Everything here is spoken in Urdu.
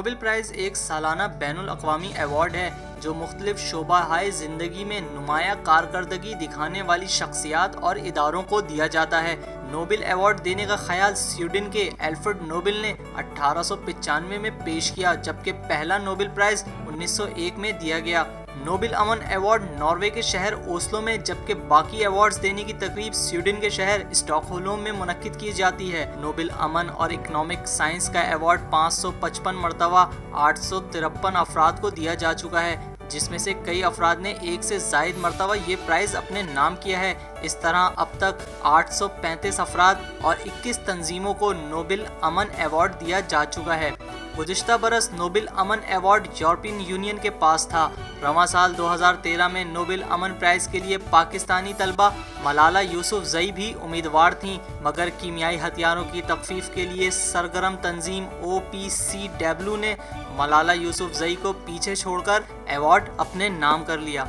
نوبل پرائز ایک سالانہ بین الاقوامی ایوارڈ ہے، جو مختلف شعبہ ہائے زندگی میں نمایاں کارکردگی دکھانے والی شخصیات اور اداروں کو دیا جاتا ہے۔ نوبل ایوارڈ دینے کا خیال سویڈن کے ایلفرڈ نوبل نے اٹھارہ سو پچانوے میں پیش کیا، جبکہ پہلا نوبل پرائز انیس سو ایک میں دیا گیا۔ نوبل امن ایوارڈ ناروے کے شہر اوسلو میں، جبکہ باقی ایوارڈز دینے کی تقریب سویڈن کے شہر اسٹاک ہولوم میں منعقد کی جاتی ہے۔ نوبل امن اور اکنامک سائنس کا ایوارڈ پانچ سو پچپن مرتبہ آٹھ سو ترپن افراد کو دیا جا چکا ہے، جس میں سے کئی افراد نے ایک سے زائد مرتبہ یہ پرائز اپنے نام کیا ہے۔ اس طرح اب تک آٹھ سو پینتیس افراد اور اکیس تنظیموں کو نوبل امن ایوارڈ دیا جا چکا ہے۔ گزشتہ برس نوبل امن ایوارڈ یورپین یونین کے پاس تھا۔ رواں سال دو ہزار تیرہ میں نوبل امن پرائز کے لیے پاکستانی طلبہ ملالہ یوسف زئی بھی امیدوار تھیں، مگر کیمیائی ہتھیاروں کی تخفیف کے لیے سرگرم تنظیم او پی سی ڈیبلو نے ملالہ یوسف زئی کو پیچھے چھوڑ کر ایوارڈ اپنے نام کر لیا۔